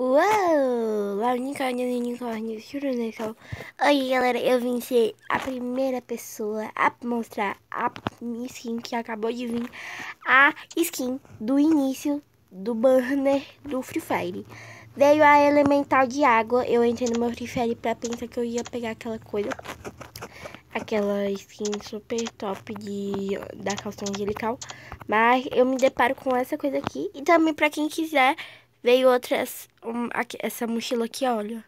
Uou! Lá unicórnio, unicórnio, juro no. Oi, galera, eu vim ser a primeira pessoa a mostrar a skin que acabou de vir. A skin do início do banner do Free Fire. Veio a elemental de água. Eu entrei no meu Free Fire pra pensar que eu ia pegar aquela coisa. Aquela skin super top de, da calça angelical. Mas eu me deparo com essa coisa aqui. E também pra quem quiser Veio outras, um, aqui, essa mochila aqui, olha.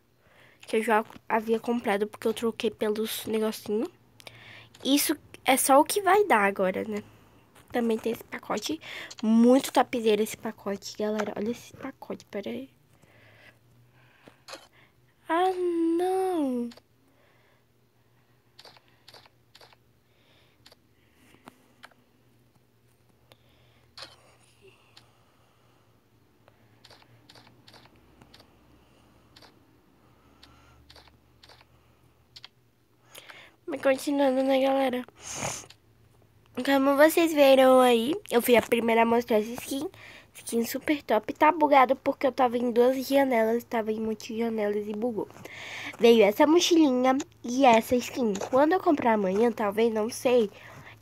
Que eu já havia comprado porque eu troquei pelos negocinhos. Isso é só o que vai dar agora, né? Também tem esse pacote. Muito topzera esse pacote, galera. Olha esse pacote, peraí. Ah, não. Mas continuando, né, galera? Como vocês viram aí, eu fui a primeira a mostrar essa skin. Skin super top. Tá bugado porque eu tava em duas janelas, tava em muitas janelas e bugou. Veio essa mochilinha e essa skin. Quando eu comprar amanhã, talvez, não sei,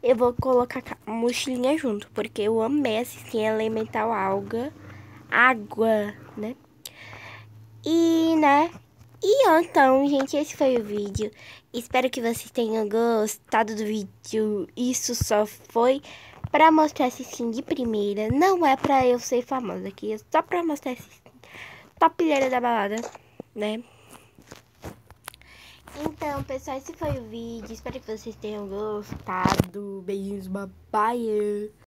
eu vou colocar a mochilinha junto. Porque eu amei essa skin elemental alga. Água, né? E, né, e então, gente, esse foi o vídeo. Espero que vocês tenham gostado do vídeo. Isso só foi pra mostrar esse skin de primeira. Não é pra eu ser famosa aqui. É só pra mostrar esse skin topilheira da balada, né? Então, pessoal, esse foi o vídeo. Espero que vocês tenham gostado. Beijinhos, bye.